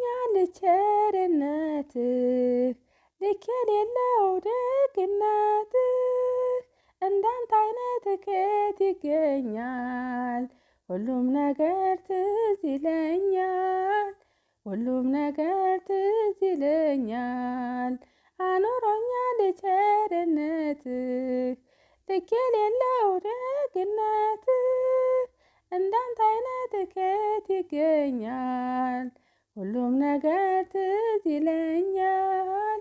አኖሮኛል ቸርነትህ ልክ የሌለው ደግነትህ እንዳንተ አይነት ከየት ይገኛል? ሁሉም ነገር ትዝ ይለኛል ሁሉም ነገር ትዝ ይለኛል። አኖሮኛል ቸርነትህ ልክ የሌለው ደግነትህ እንዳንተ አይነት ከየት ይገኛል? ሁሉም ነገር ትዝ ይለኛል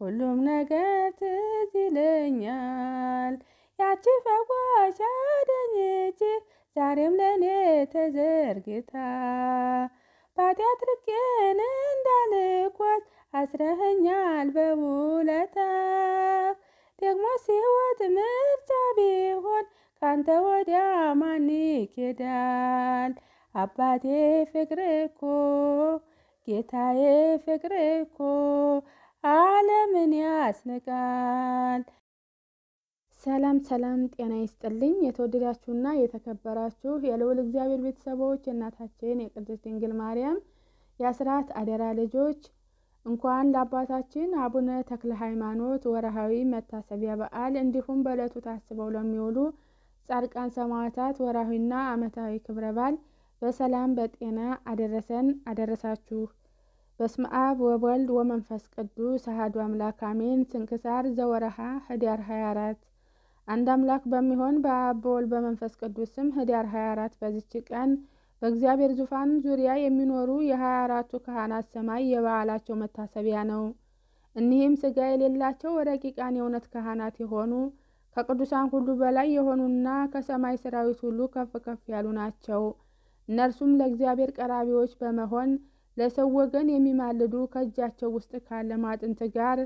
ሁሉም ነገር ትዝ ይለኛል። ያቺ ፈዋሽ አዳኝ ዛሬም ለእኔ ተዘርግታ ባጢአት ርቄን እንዳልጓዝ አስረኸኛል በውለታ ደግሞ ሕይወት ምርጫ ቢሆን ካንተ ወዲያ ማን ይኬዳል? አባቴ ፍቅር እኮ ጌታዬ ፍቅር እኮ ዓለምን ያስንቃል። ሰላም ሰላም፣ ጤና ይስጥልኝ የተወደዳችሁና የተከበራችሁ የልዑል እግዚአብሔር ቤተሰቦች የእናታችን የቅድስት ድንግል ማርያም የአስራት አደራ ልጆች እንኳን ለአባታችን አቡነ ተክለ ሃይማኖት ወርሃዊ መታሰቢያ በዓል እንዲሁም በዕለቱ ታስበው ለሚውሉ ጻድቃን ሰማዕታት ወርሃዊና ዓመታዊ ክብረ በዓል በሰላም በጤና አደረሰን አደረሳችሁ። በስመ አብ ወወልድ ወመንፈስ ቅዱስ አሐዱ አምላክ አሜን። ስንክሳር ዘወርሃ ህዳር 24 አንድ አምላክ በሚሆን በአብ በወልድ በመንፈስ ቅዱስ ስም ህዳር 24 በዚች ቀን በእግዚአብሔር ዙፋን ዙሪያ የሚኖሩ የሀያ አራቱ ካህናት ሰማይ የበዓላቸው መታሰቢያ ነው። እኒህም ሥጋ የሌላቸው ረቂቃን የእውነት ካህናት የሆኑ ከቅዱሳን ሁሉ በላይ የሆኑና ከሰማይ ሰራዊት ሁሉ ከፍ ከፍ ያሉ ናቸው። እነርሱም ለእግዚአብሔር ቀራቢዎች በመሆን ለሰው ወገን የሚማልዱ ከእጃቸው ውስጥ ካለ ማጥንት ጋር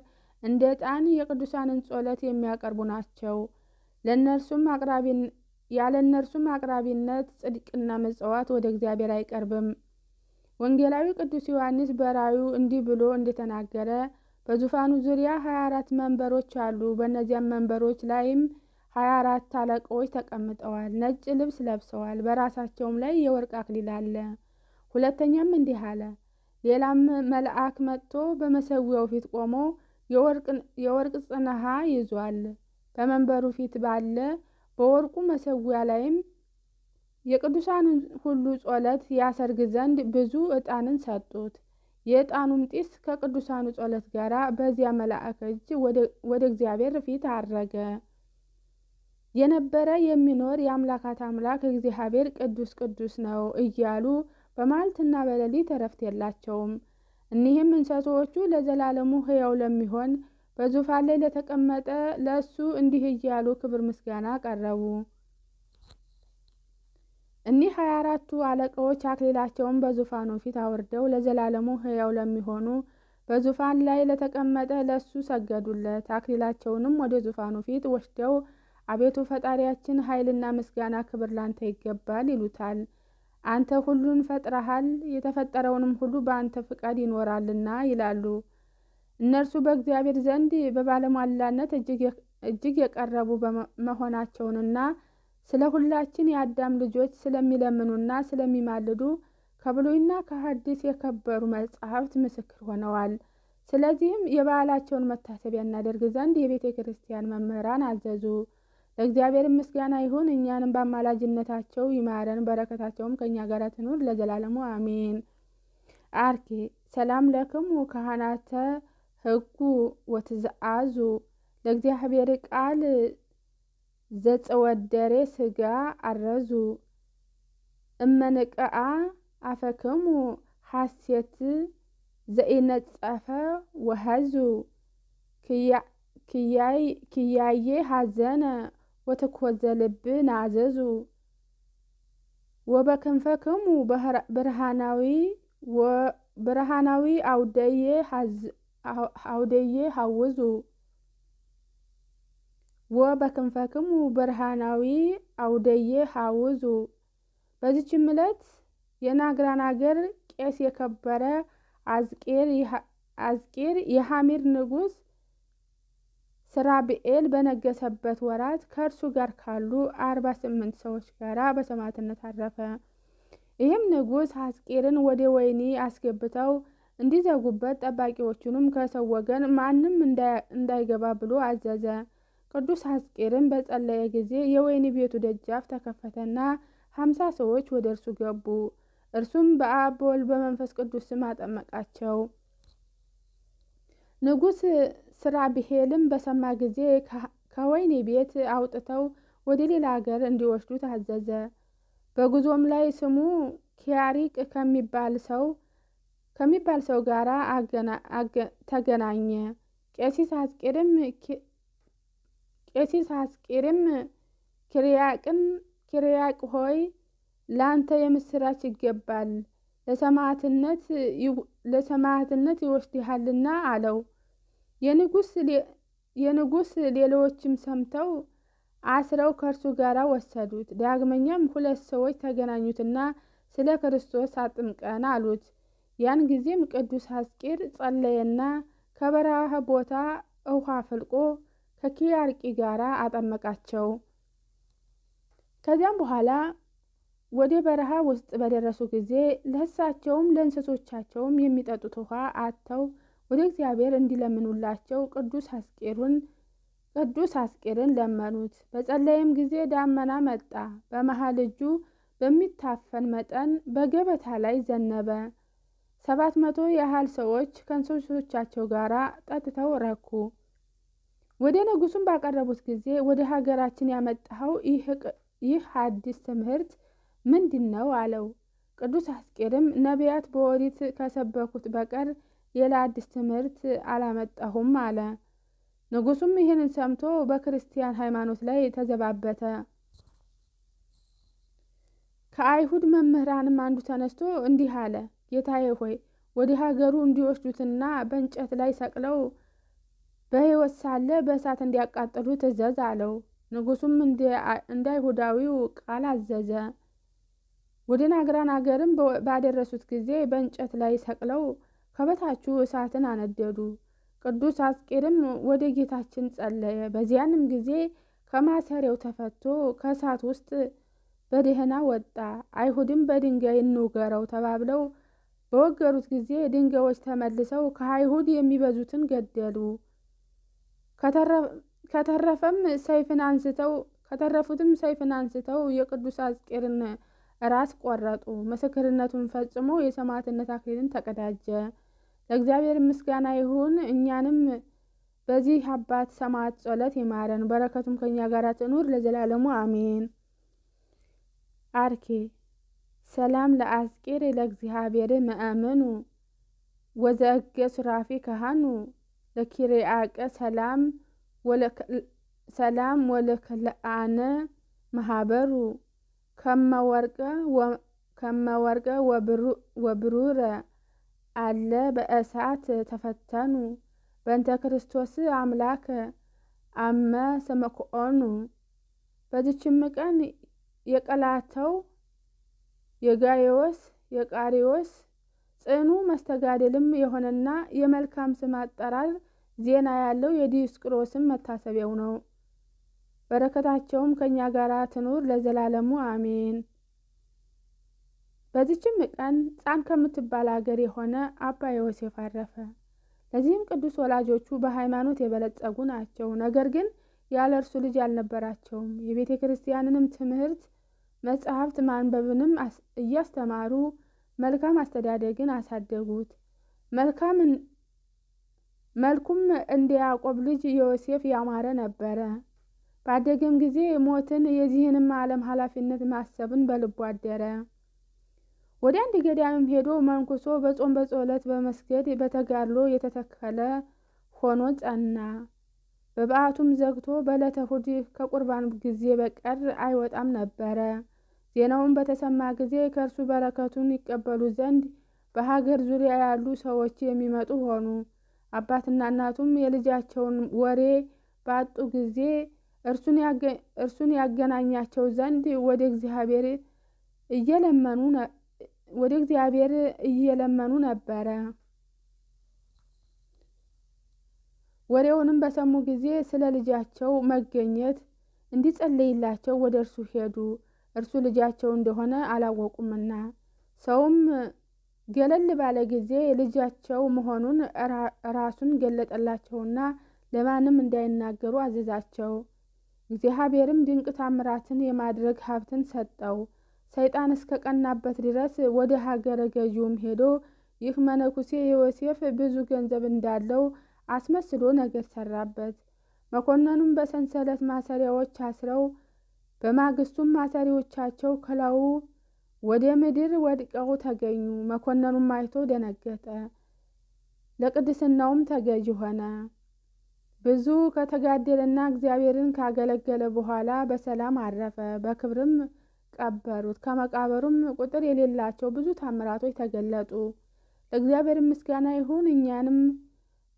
እንደ ዕጣን የቅዱሳንን ጸሎት የሚያቀርቡ ናቸው። ያለ እነርሱም አቅራቢነት ጽድቅና መጽዋት ወደ እግዚአብሔር አይቀርብም። ወንጌላዊ ቅዱስ ዮሐንስ በራዩ እንዲህ ብሎ እንደተናገረ በዙፋኑ ዙሪያ ሀያ አራት መንበሮች አሉ። በእነዚያም መንበሮች ላይም ሀያ አራት አለቃዎች ተቀምጠዋል። ነጭ ልብስ ለብሰዋል። በራሳቸውም ላይ የወርቅ አክሊል አለ። ሁለተኛም እንዲህ አለ። ሌላም መልአክ መጥቶ በመሰዊያው ፊት ቆሞ የወርቅ ጽንሐ ይዟል። በመንበሩ ፊት ባለ በወርቁ መሰዊያ ላይም የቅዱሳንን ሁሉ ጸሎት ያሰርግ ዘንድ ብዙ ዕጣንን ሰጡት። የዕጣኑም ጢስ ከቅዱሳኑ ጸሎት ጋር በዚያ መልአክ እጅ ወደ እግዚአብሔር ፊት አረገ። የነበረ የሚኖር የአምላካት አምላክ እግዚአብሔር ቅዱስ ቅዱስ ነው እያሉ በመዓልትና በሌሊት እረፍት የላቸውም። እኒህም እንስሶቹ ለዘላለሙ ሕያው ለሚሆን በዙፋን ላይ ለተቀመጠ ለእሱ እንዲህ እያሉ ክብር ምስጋና ቀረቡ። እኒህ ሀያ አራቱ አለቃዎች አክሊላቸውን በዙፋኑ ፊት አውርደው ለዘላለሙ ሕያው ለሚሆኑ በዙፋን ላይ ለተቀመጠ ለእሱ ሰገዱለት። አክሊላቸውንም ወደ ዙፋኑ ፊት ወስደው አቤቱ ፈጣሪያችን ኃይልና ምስጋና ክብር ላንተ ይገባል ይሉታል። አንተ ሁሉን ፈጥረሃል፣ የተፈጠረውንም ሁሉ በአንተ ፍቃድ ይኖራልና ይላሉ። እነርሱ በእግዚአብሔር ዘንድ በባለሟላነት እጅግ የቀረቡ መሆናቸውንና ስለ ሁላችን የአዳም ልጆች ስለሚለምኑና ስለሚማልዱ ከብሉይና ከሐዲስ የከበሩ መጻሕፍት ምስክር ሆነዋል። ስለዚህም የበዓላቸውን መታሰቢያ እናደርግ ዘንድ የቤተ ክርስቲያን መምህራን አዘዙ። ለእግዚአብሔር ምስጋና ይሁን፣ እኛንም በአማላጅነታቸው ይማረን፣ በረከታቸውም ከእኛ ጋር ትኑር ለዘላለሙ አሜን። አርኬ ሰላም ለክሙ ካህናተ ሕጉ ወትዝአዙ ለእግዚአብሔር ቃል ዘጸወደሬ ስጋ አረዙ። እመንቀአ አፈክሙ ሐሴት ዘኢነጸፈ ወሀዙ ክያዬ ሐዘነ ወተኮዘ ልብ ናዘዙ ወበክንፈክሙ ብርሃናዊ አውደዬ ሐውዙ ወበክንፈክሙ ብርሃናዊ አውደዬ ሐውዙ። በዚችም ዕለት የናግራን አገር ቄስ የከበረ አዝቄር የሐሚር ንጉሥ ስራብኤል በነገሰበት ወራት ከእርሱ ጋር ካሉ አርባ ስምንት ሰዎች ጋር በሰማዕትነት አረፈ። ይህም ንጉሥ አስቄርን ወደ ወህኒ አስገብተው እንዲዘጉበት ጠባቂዎቹንም ከሰው ወገን ማንም እንዳይገባ ብሎ አዘዘ። ቅዱስ አስቄርም በጸለየ ጊዜ የወህኒ ቤቱ ደጃፍ ተከፈተና ሀምሳ ሰዎች ወደ እርሱ ገቡ። እርሱም በአብ በወልድ በመንፈስ ቅዱስ ስም አጠመቃቸው። ንጉሥ ስራብሄልም በሰማ ጊዜ ከወህኒ ቤት አውጥተው ወደ ሌላ አገር እንዲወስዱ ታዘዘ። በጉዞም ላይ ስሙ ኪያሪቅ ከሚባል ሰው ከሚባል ሰው ጋር ተገናኘ። ቄሲስ አስቄርም ኪርያቅን ኪርያቅ ሆይ ለአንተ የምስራች ይገባል፣ ለሰማዕትነት ይወስድሃልና አለው። የንጉሥ ሌሎችም ሰምተው አስረው ከእርሱ ጋር ወሰዱት። ዳግመኛም ሁለት ሰዎች ተገናኙትና ስለ ክርስቶስ አጥምቀን አሉት። ያን ጊዜም ቅዱስ አስቄር ጸለየና ከበረሃ ቦታ ውሃ ፍልቆ ከኪያርቂ ጋር አጠመቃቸው። ከዚያም በኋላ ወደ በረሃ ውስጥ በደረሱ ጊዜ ለእሳቸውም ለእንስሶቻቸውም የሚጠጡት ውሃ አጥተው ወደ እግዚአብሔር እንዲለምኑላቸው ቅዱስ አስቄሩን ቅዱስ አስቄርን ለመኑት። በጸለይም ጊዜ ዳመና መጣ፣ በመሃል እጁ በሚታፈን መጠን በገበታ ላይ ዘነበ። ሰባት መቶ ያህል ሰዎች ከእንስሶቻቸው ጋር ጠጥተው ረኩ። ወደ ንጉሱም ባቀረቡት ጊዜ ወደ ሀገራችን ያመጣኸው ይህ አዲስ ትምህርት ምንድን ነው? አለው። ቅዱስ አስቄርም ነቢያት በኦሪት ከሰበኩት በቀር ሌላ አዲስ ትምህርት አላመጣሁም አለ። ንጉሱም ይህንን ሰምቶ በክርስቲያን ሃይማኖት ላይ ተዘባበተ። ከአይሁድ መምህራንም አንዱ ተነስቶ እንዲህ አለ፣ ጌታዬ ሆይ ወደ ሀገሩ እንዲወስዱትና በእንጨት ላይ ሰቅለው በሕይወት ሳለ በእሳት እንዲያቃጥሉ ትእዘዝ አለው። ንጉሱም እንደ አይሁዳዊው ቃል አዘዘ። ወደ ናግራን አገርም ባደረሱት ጊዜ በእንጨት ላይ ሰቅለው ከበታቹ እሳትን አነደዱ። ቅዱስ አስቄርም ወደ ጌታችን ጸለየ። በዚያንም ጊዜ ከማሰሪያው ተፈቶ ከእሳት ውስጥ በደህና ወጣ። አይሁድም በድንጋይ እንውገረው ተባብለው በወገሩት ጊዜ ድንጋዮች ተመልሰው ከአይሁድ የሚበዙትን ገደሉ። ከተረፈም ሰይፍን አንስተው ከተረፉትም ሰይፍን አንስተው የቅዱስ አስቄርን ራስ ቆረጡ። ምስክርነቱን ፈጽሞ የሰማዕትነት አክሊልን ተቀዳጀ። ለእግዚአብሔር ምስጋና ይሁን። እኛንም በዚህ አባት ሰማዕት ጸሎት ይማረን፣ በረከቱም ከእኛ ጋር ትኑር ለዘላለሙ አሜን። አርኬ ሰላም ለአስቄር ለእግዚአብሔር መእምኑ ወዘእገ ሱራፊ ካህኑ ለኪርያቀ ሰላም ሰላም ወለክልአነ ማህበሩ ከመወርቀ ወብሩረ አለ በእሳት ተፈተኑ በእንተ ክርስቶስ አምላከ አመ ሰመክኦኑ። በዚችም ቀን የቀላተው የጋይዮስ የቃሪዎስ ጽኑ መስተጋድልም የሆነና የመልካም ስም አጠራር ዜና ያለው የዲዮስቆሮስም መታሰቢያው ነው። በረከታቸውም ከእኛ ጋር ትኑር ለዘላለሙ አሜን። በዚችም ቀን ጻን ከምትባል አገር የሆነ አባ ዮሴፍ አረፈ። ለዚህም ቅዱስ ወላጆቹ በሃይማኖት የበለጸጉ ናቸው። ነገር ግን ያለ እርሱ ልጅ አልነበራቸውም። የቤተ ክርስቲያንንም ትምህርት መጽሐፍት ማንበብንም እያስተማሩ መልካም አስተዳደግን አሳደጉት። መልኩም እንደ ያዕቆብ ልጅ ዮሴፍ ያማረ ነበረ። ባደገም ጊዜ ሞትን የዚህንም ዓለም ኃላፊነት ማሰብን በልቡ አደረ። ወደ አንድ ገዳምም ሄዶ መንኩሶ በጾም በጸሎት በመስገድ በተጋድሎ የተተከለ ሆኖ ጸና። በበዓቱም ዘግቶ በዕለተ እሑድ ከቁርባን ጊዜ በቀር አይወጣም ነበረ። ዜናውን በተሰማ ጊዜ ከእርሱ በረከቱን ይቀበሉ ዘንድ በሀገር ዙሪያ ያሉ ሰዎች የሚመጡ ሆኑ። አባትና እናቱም የልጃቸውን ወሬ ባጡ ጊዜ እርሱን ያገናኛቸው ዘንድ ወደ እግዚአብሔር እየለመኑ ወደ እግዚአብሔር እየለመኑ ነበረ። ወሬውንም በሰሙ ጊዜ ስለ ልጃቸው መገኘት እንዲጸለይላቸው ወደ እርሱ ሄዱ። እርሱ ልጃቸው እንደሆነ አላወቁምና። ሰውም ገለል ባለ ጊዜ ልጃቸው መሆኑን ራሱን ገለጠላቸውና ለማንም እንዳይናገሩ አዘዛቸው። እግዚአብሔርም ድንቅ ታምራትን የማድረግ ሀብትን ሰጠው። ሰይጣን እስከ ቀናበት ድረስ ወደ ሀገረ ገዢውም ሄዶ ይህ መነኩሴ ዮሴፍ ብዙ ገንዘብ እንዳለው አስመስሎ ነገር ሰራበት። መኮንኑም በሰንሰለት ማሰሪያዎች አስረው በማግስቱም ማሰሪዎቻቸው ከላዩ ወደ ምድር ወድቀው ተገኙ። መኮንኑም አይቶ ደነገጠ፣ ለቅድስናውም ተገዥ ሆነ። ብዙ ከተጋደለና እግዚአብሔርን ካገለገለ በኋላ በሰላም አረፈ። በክብርም ቀበሩት። ከመቃብሩም ቁጥር የሌላቸው ብዙ ታምራቶች ተገለጡ። ለእግዚአብሔር ምስጋና ይሁን፣ እኛንም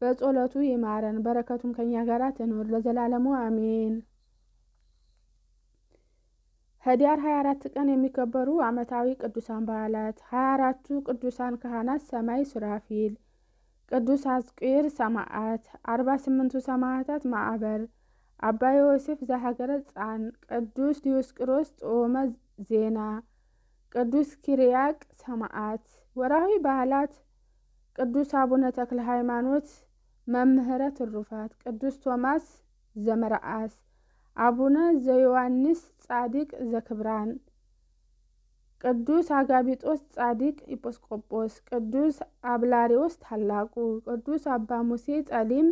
በጸሎቱ ይማረን፣ በረከቱም ከኛ ጋር ትኑር ለዘላለሙ አሜን። ህዳር 24 ቀን የሚከበሩ ዓመታዊ ቅዱሳን በዓላት 24ቱ ቅዱሳን ካህናት ሰማይ ሱራፊል፣ ቅዱስ አዝቅር ሰማዕት፣ 48ቱ ሰማዕታት ማዕበር፣ አባ ዮሴፍ ዘሀገረ ጻን፣ ቅዱስ ዲዮስቆሮስ ጾመ ዜና፣ ቅዱስ ኪርያቅ ሰማዕት። ወርሃዊ በዓላት ቅዱስ አቡነ ተክለ ሃይማኖት መምህረ ትሩፋት፣ ቅዱስ ቶማስ ዘመርዓስ፣ አቡነ ዘዮሐንስ ጻድቅ ዘክብራን፣ ቅዱስ አጋቢጦስ ጻድቅ ኢጲስቆጶስ፣ ቅዱስ አብላሪዎስ ታላቁ፣ ቅዱስ አባ ሙሴ ጸሊም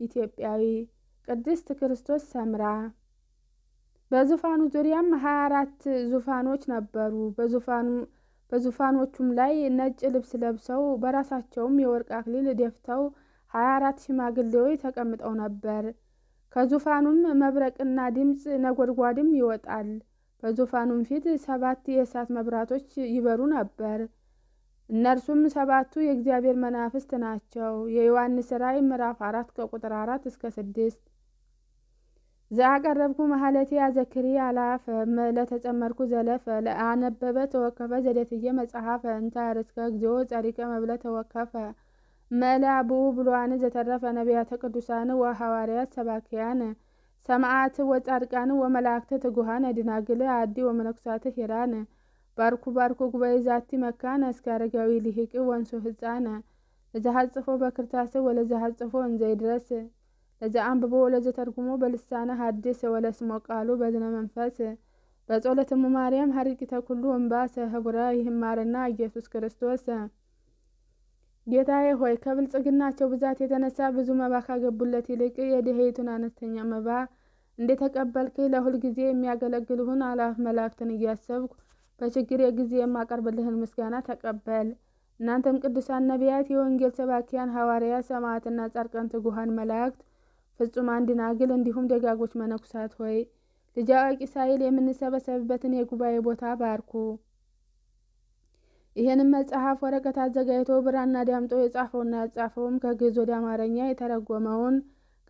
ኢትዮጵያዊ፣ ቅድስት ክርስቶስ ሰምራ። በዙፋኑ ዙሪያም ሀያ አራት ዙፋኖች ነበሩ። በዙፋኖቹም ላይ ነጭ ልብስ ለብሰው በራሳቸውም የወርቅ አክሊል ደፍተው ሀያ አራት ሽማግሌዎች ተቀምጠው ነበር። ከዙፋኑም መብረቅና ድምፅ ነጎድጓድም ይወጣል። በዙፋኑም ፊት ሰባት የእሳት መብራቶች ይበሩ ነበር። እነርሱም ሰባቱ የእግዚአብሔር መናፍስት ናቸው። የዮሐንስ ራእይ ምዕራፍ አራት ከቁጥር አራት እስከ ስድስት ዘአቀረብኩ ማህለቴ አዘክሪ አላፈ ለተጨመርኩ ዘለፈ ለአነበበ ተወከፈ ዘደትየ መጽሐፈ እንተ ርእስከ እግዚኦ ጸሪቀ መብለ ተወከፈ። መልአቡ ብሉዓን ዘተረፈ ነቢያተ ቅዱሳን ወሐዋርያት ሰባክያን ሰማዕት ወጻድቃን ወመላእክት ትጉሃን ድናግል አዲ ወመነኩሳት ሂራን ባርኩ ባርኩ ጉባኤ ዛቲ መካነ እስከ አረጋዊ ሊሂቅ ወንሶ ህፃነ ለዘሐጽፎ በክርታስ ወለዘሐጽፎ እንዘይድረስ ለዘአንብቦ ወለዘተርጉሞ በልሳነ ሐዲስ ወለስሞ ቃሉ በዝነ መንፈስ በጸሎትሙ ማርያም ሀሪቂተ ኩሉ እምባ ሰህቡራ ይህማርና ኢየሱስ ክርስቶስ ጌታዬ ሆይ ከብልጽግናቸው ብዛት የተነሳ ብዙ መባ ካገቡለት ይልቅ የድሄይቱን አነስተኛ መባ እንደተቀበልክ ለሁል ጊዜ የሚያገለግልሁን አላፍ መላእክትን እያሰብኩ በችግር ጊዜ የማቀርብልህን ምስጋና ተቀበል። እናንተም ቅዱሳን ነቢያት፣ የወንጌል ሰባኪያን ሐዋርያት፣ ሰማዕትና ጻድቃን፣ ትጉሃን መላእክት፣ ፍጹማን ደናግል እንዲሁም ደጋጎች መነኩሳት ሆይ ልጅ አዋቂ ሳይል የምንሰበሰብበትን የጉባኤ ቦታ ባርኩ። ይህንም መጽሐፍ ወረቀት አዘጋጅቶ ብራና ዳምጦ የጻፈውና ያጻፈውም ከግዕዝ ወደ አማርኛ የተረጎመውን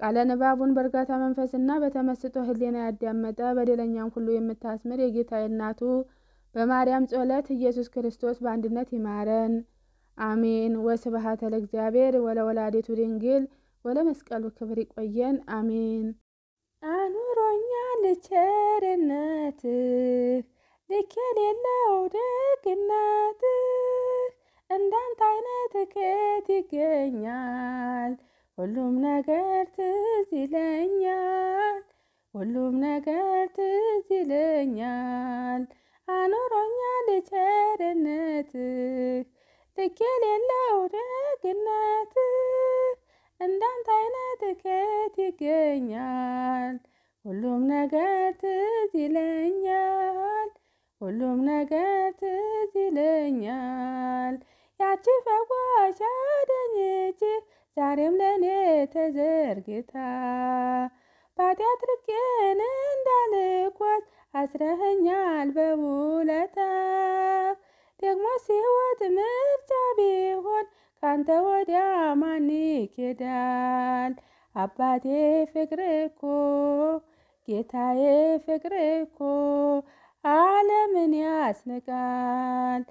ቃለ ንባቡን በእርጋታ መንፈስና በተመስጦ ሕሊና ያዳመጠ በደለኛም ሁሉ የምታስምር የጌታዬ እናቱ በማርያም ጸሎት ኢየሱስ ክርስቶስ በአንድነት ይማረን፣ አሜን። ወስብሐት ለእግዚአብሔር ወለወላዲቱ ድንግል ወለመስቀሉ ክብር። ይቆየን፣ አሜን። አኑሮኛል ቸርነትህ ልክ የሌለው ደግነትህ፣ እንዳንተ አይነት ከየት ይገኛል? ሁሉም ነገር ትዝ ይለኛል፣ ሁሉም ነገር ትዝ ይለኛል። አኑሮኛል ቸርነትህ ልክ የሌለው ደግነትህ፣ እንዳንተ አይነት ከየት ይገኛል? ሁሉም ነገር ትዝ ይለኛል፣ ሁሉም ነገር ትዝ ይለኛል። ያቺ ፈዋሽ አዳኝ ዛሬም ለእኔ ተዘርግታ ባጢአት ርቄን እንዳልጓዝ አስረኸኛል በውለታ ደግሞ ሲወት ምርጫ ቢሆን ካንተ ወዲያ ማን ይኬዳል? አባቴ ፍቅር እኮ ጌታዬ ፍቅር እኮ ዓለምን ያስንቃል።